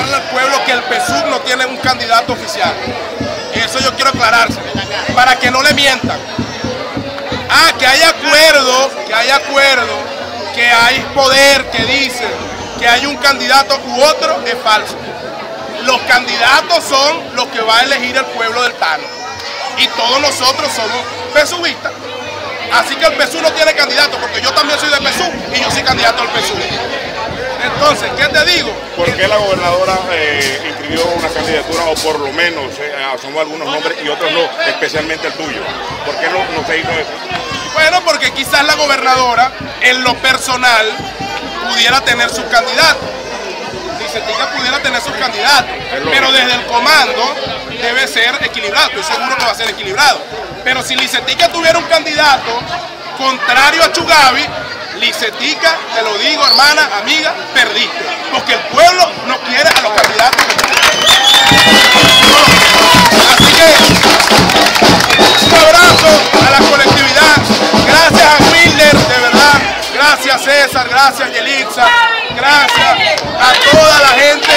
aclararle al pueblo que el PSUV no tiene un candidato oficial. Eso yo quiero aclararse, para que no le mientan. Ah, que hay acuerdo, que hay acuerdo, que hay poder que dice que hay un candidato u otro, es falso. Los candidatos son los que va a elegir el pueblo del Tano. Y todos nosotros somos pesuvistas. Así que el PSU no tiene candidato, porque yo también soy de PSU y yo soy candidato al PSU. Entonces, ¿qué te digo? ¿Por gobernadora eh, inscribió una candidatura o por lo menos eh, asomó algunos nombres y otros no, especialmente el tuyo? ¿Por qué no, no se hizo eso? Bueno, porque quizás la gobernadora en lo personal pudiera tener su candidato. Licetica pudiera tener sus candidatos, pero desde el comando debe ser equilibrado, estoy seguro que va a ser equilibrado. Pero si Licetica tuviera un candidato contrario a Chugavi, Licetica, te lo digo hermana, amiga, perdiste. Porque el pueblo Gracias César, gracias Yelitza. Gracias a toda la gente